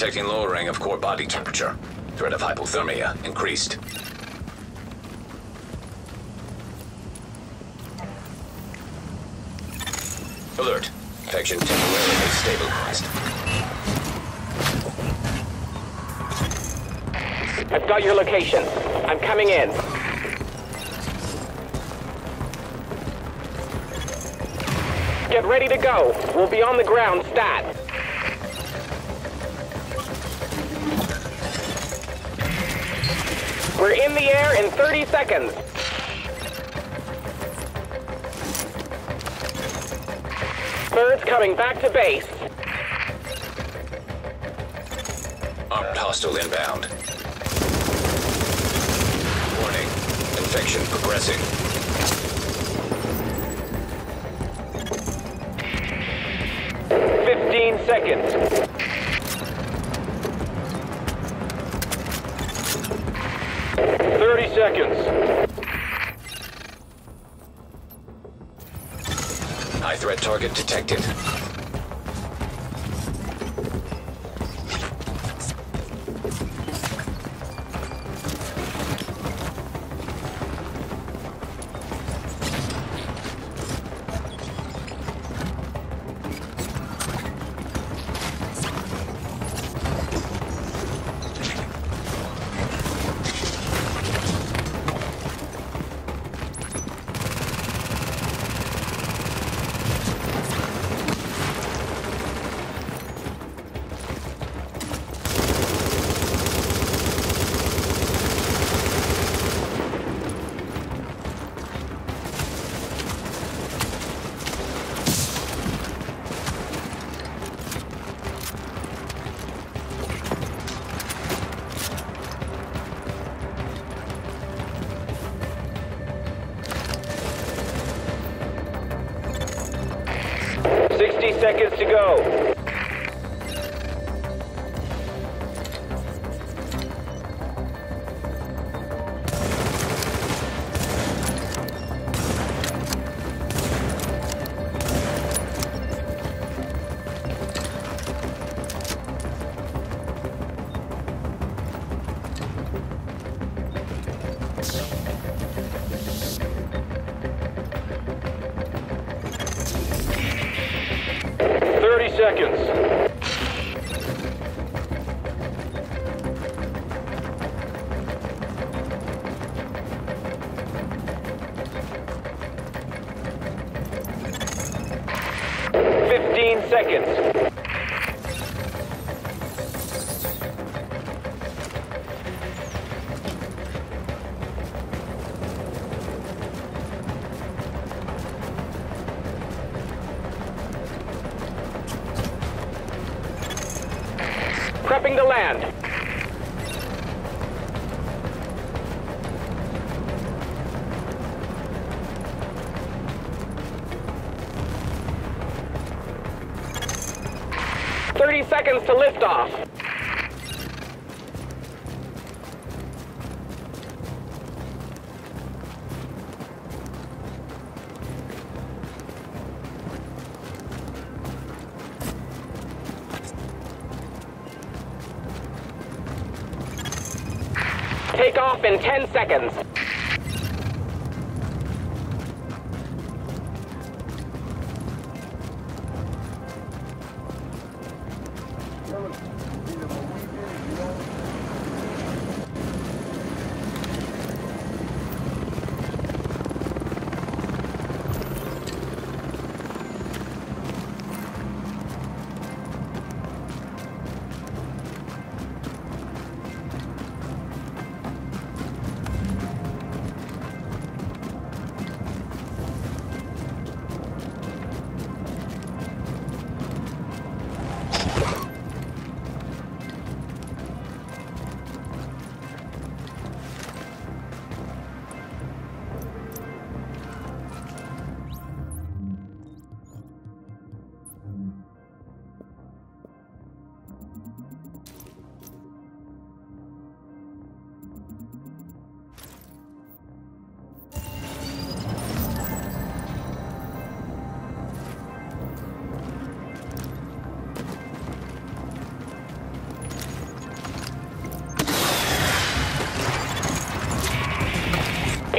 Detecting lowering of core body temperature. Threat of hypothermia increased. Alert. Infection temporarily stabilized. I've got your location. I'm coming in. Get ready to go. We'll be on the ground stat. We're in the air in 30 seconds. Birds coming back to base. Armed hostile inbound. Warning. Infection progressing. Fifteen seconds. Seconds. High threat target detected. Seconds. Seconds.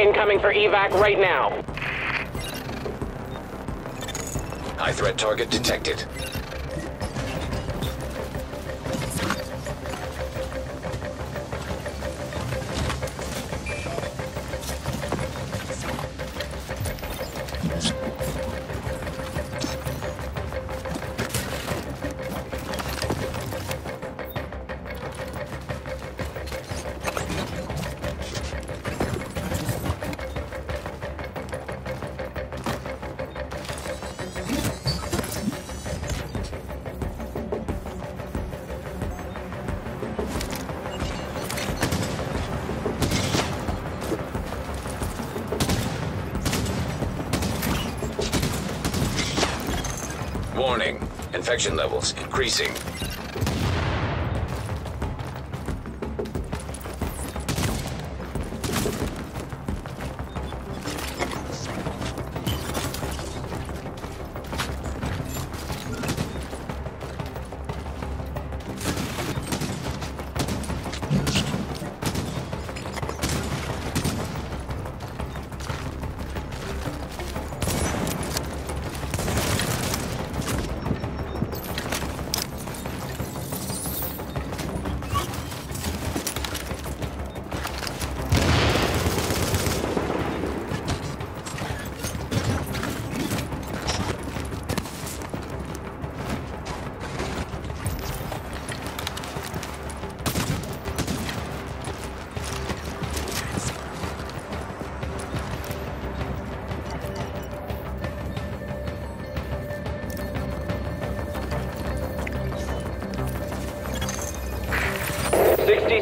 Incoming for evac right now. High threat target detected. Infection levels increasing.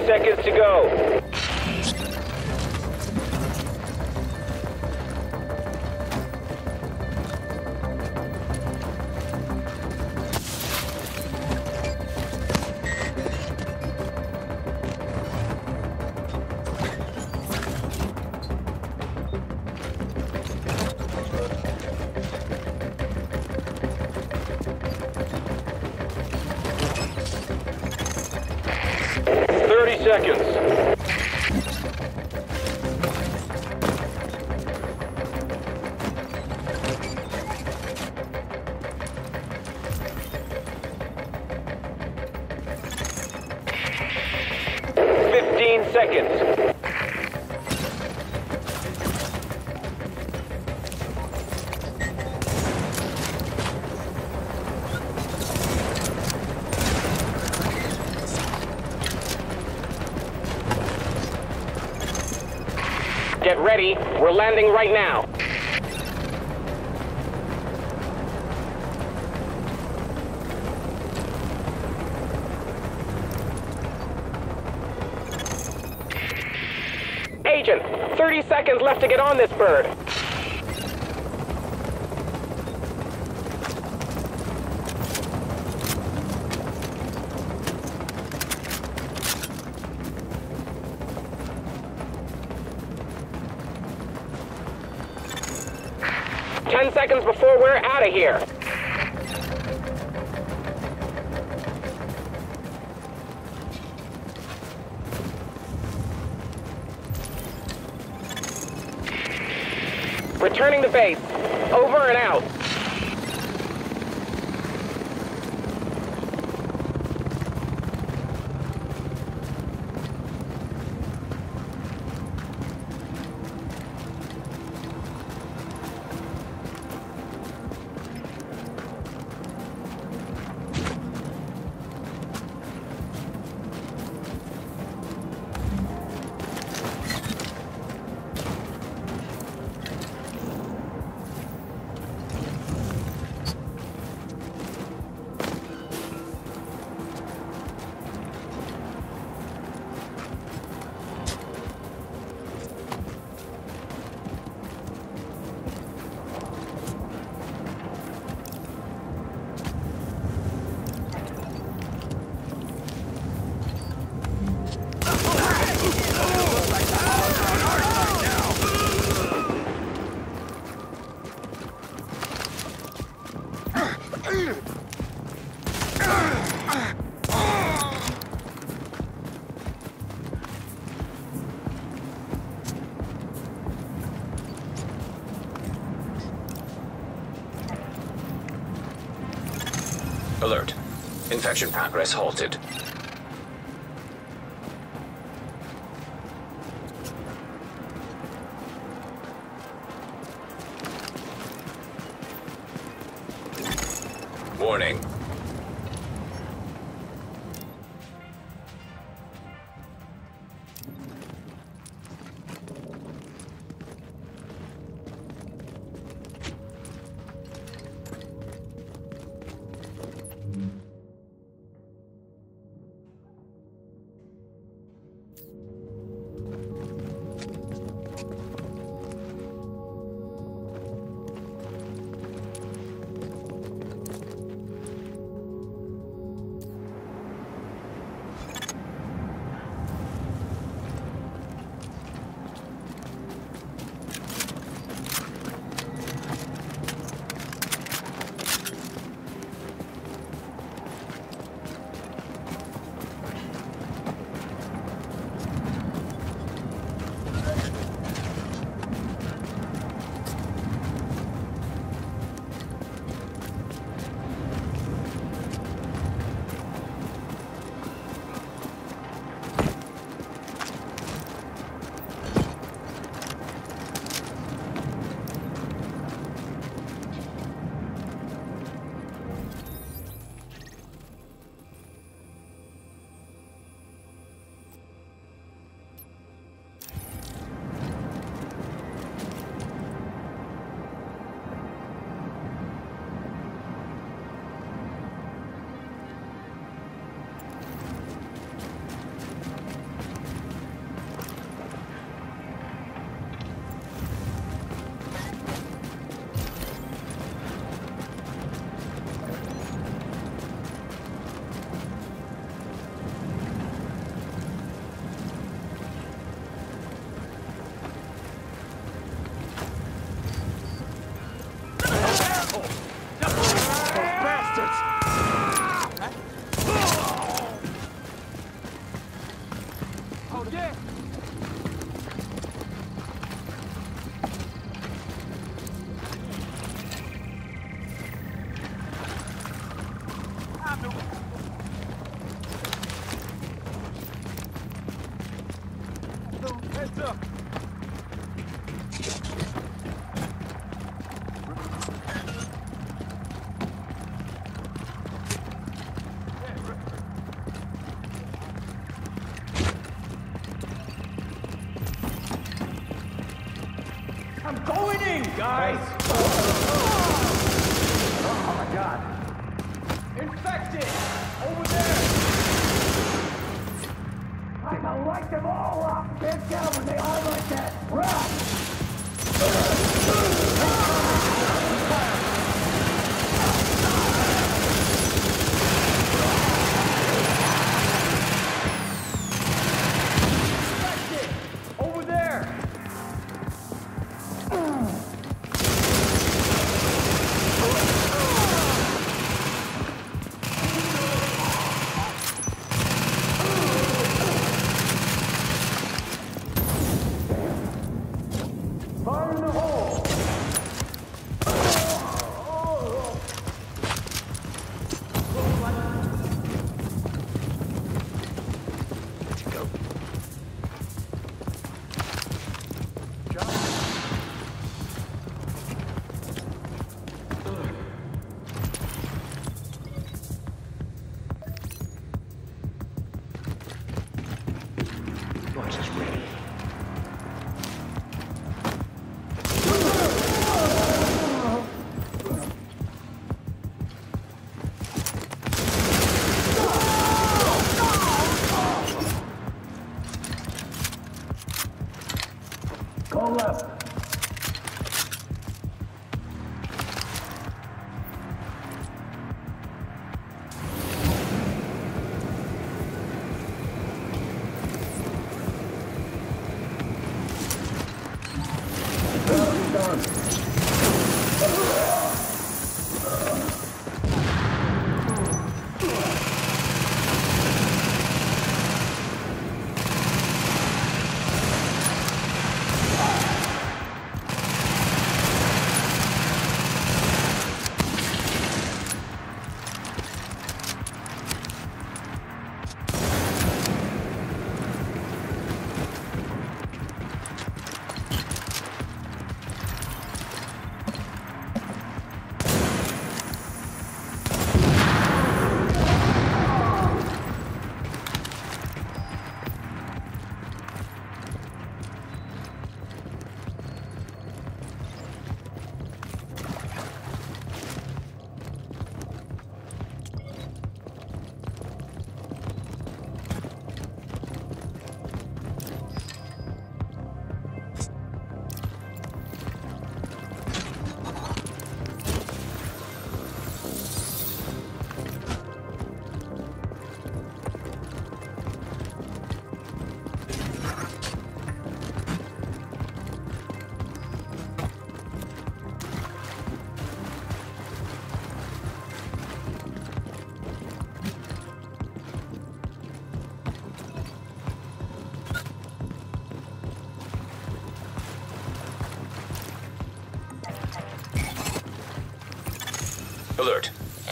Seconds to go. Landing right now. Agent, 30 seconds left to get on this bird. Here. Infection progress halted. Warning. I'm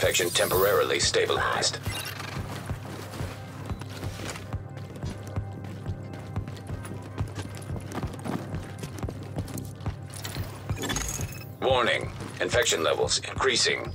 Infection temporarily stabilized. Warning. Infection levels increasing.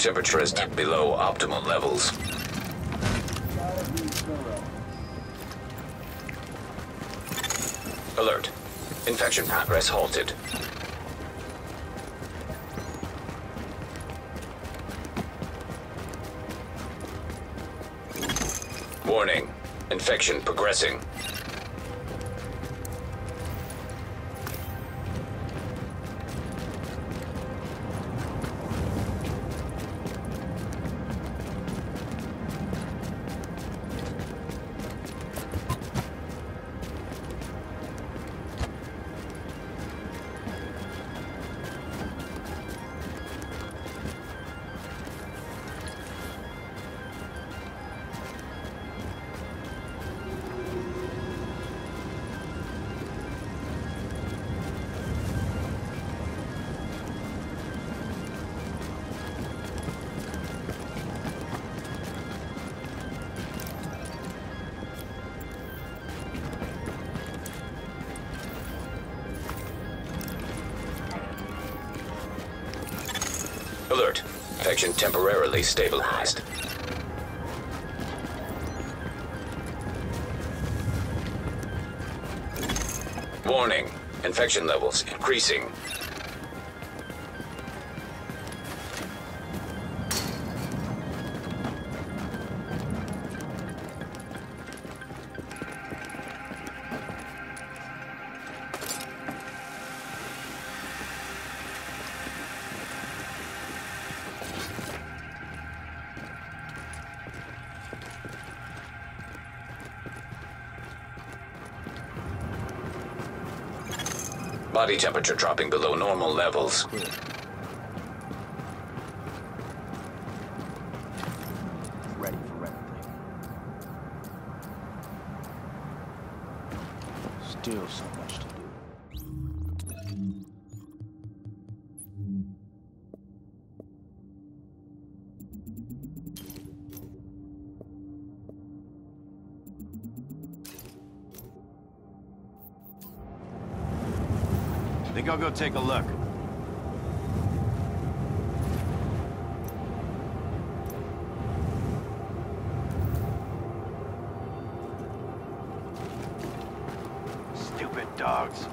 Temperature is below optimal levels. Alert. Infection progress halted. Warning. Infection progressing. Infection temporarily stabilized. Warning. Infection levels increasing. Body temperature dropping below normal levels. Take a look. Stupid dogs.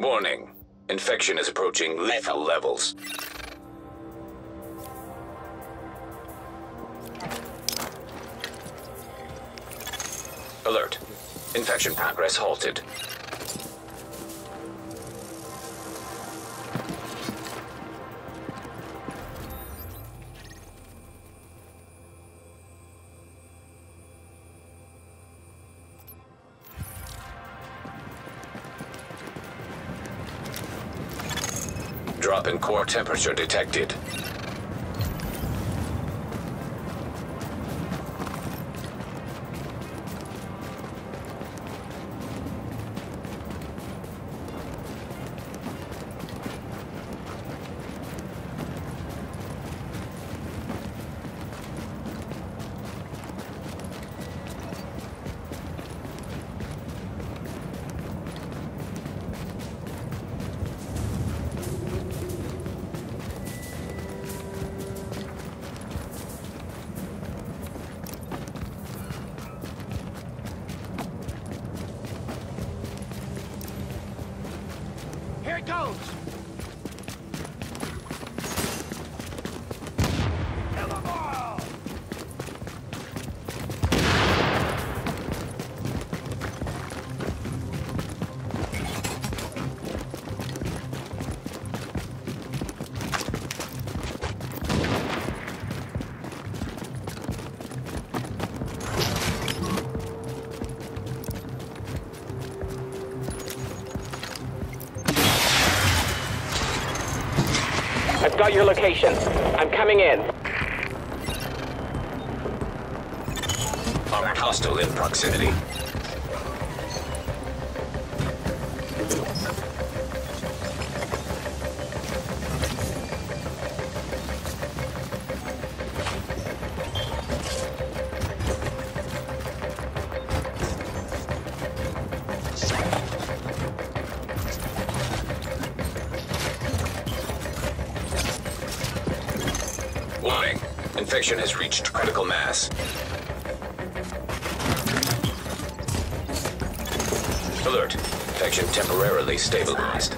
Warning. Infection is approaching lethal levels. Alert. Infection progress halted. Core temperature detected. It goes! Got your location. I'm coming in. Hostile in proximity. Infection has reached critical mass. Alert. Infection temporarily stabilized.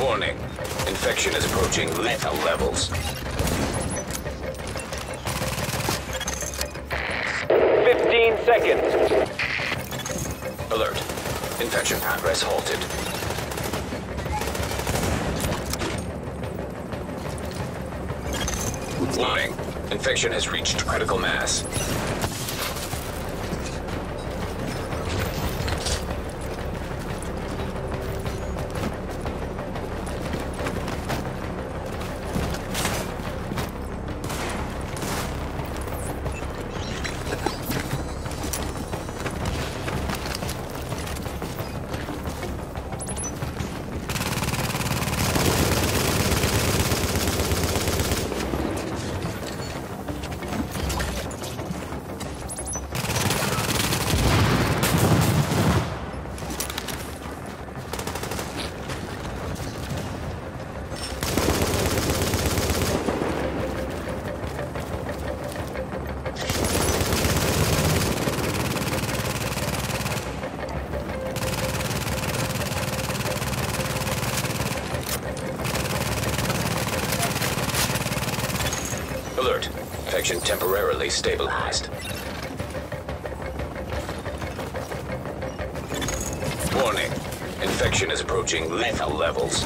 Warning. Infection is approaching lethal levels. Fifteen seconds. Alert. Infection progress halted. Warning. Infection has reached critical mass. Infection temporarily stabilized. Warning. Infection is approaching lethal levels.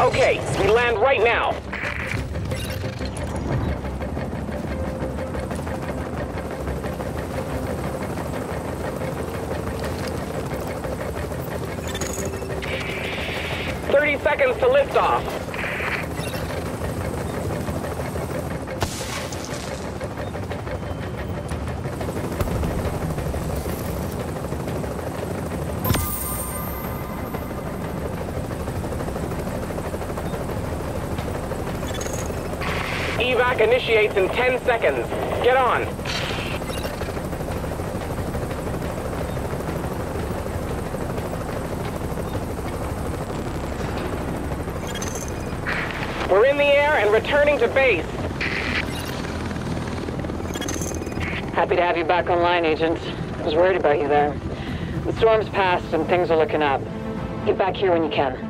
Okay, we land right now. Thirty seconds to liftoff. Initiates in 10 seconds. Get on. We're in the air and returning to base. Happy to have you back online, Agent. I was worried about you there. The storm's passed and things are looking up. Get back here when you can.